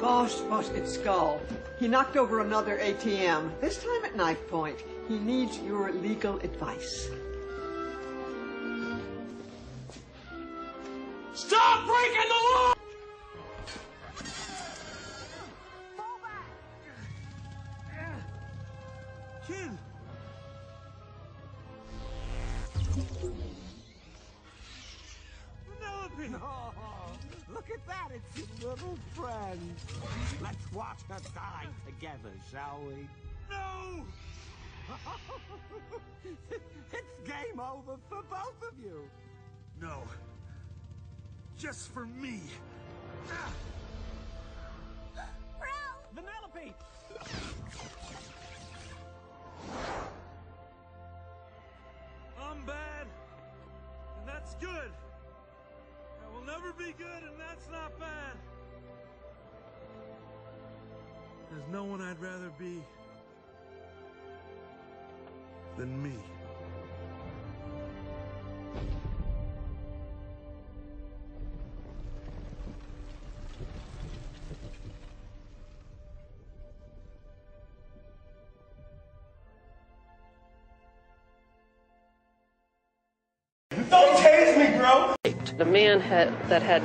Ghost busted skull. He knocked over another ATM, this time at knife point. He needs your legal advice. Stop breaking the law! Kid! Vanellope! Oh, look at that, it's your little friend. Let's watch her die together, shall we? No! it's game over for both of you. No. Just for me. Ah. Vanellope! I'm bad, and that's good. Will never be good, and that's not bad. There's no one I'd rather be than me. Me! A man had, that had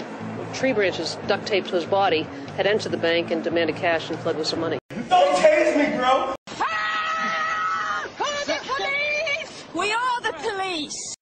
tree branches duct taped to his body had entered the bank and demanded cash and fled with some money. Don't tase me, bro! Ah! Call the police! We are the police!